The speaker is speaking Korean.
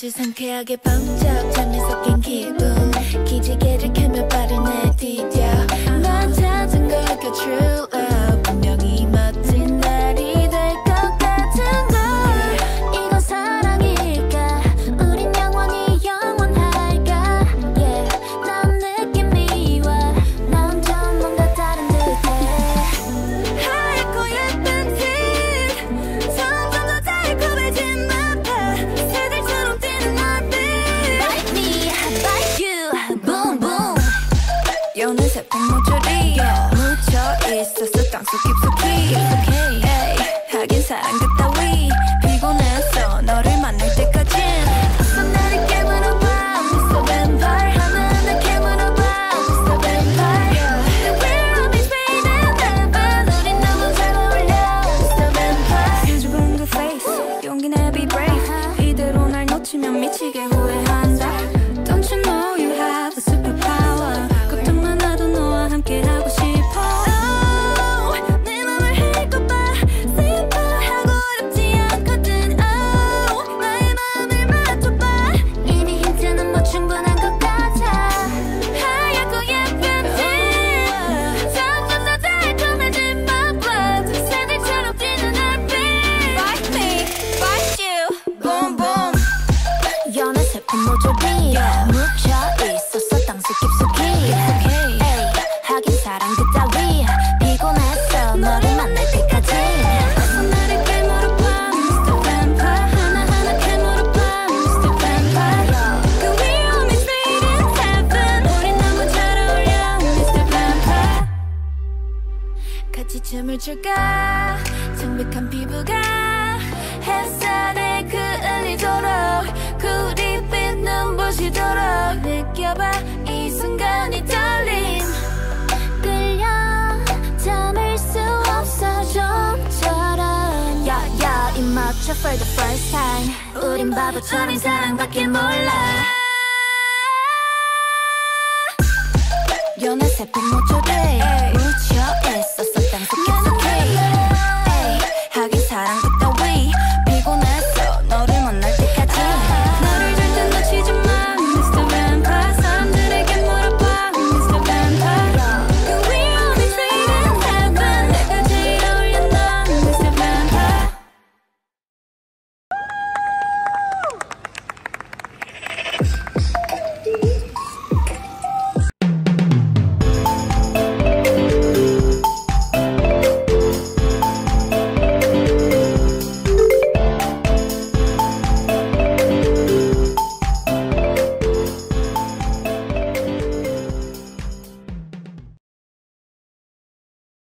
아주 상쾌하게 밤적 잠에서 깬 기분. 기지개를 켜며 발을 내디뎌. 난 태풍 모조리 묻혀있었어 땅속 깊숙이 같이 춤을 출까? 창백한 피부가 햇살에 그을리도록 구릿빛 눈부시도록 느껴봐 이 순간이 떨림. 끌려 잠을 수 없어 좀처럼. 야야 입 맞춰 for the first time. 우린 바보처럼 사랑밖에 몰라. 연애 세포 모조리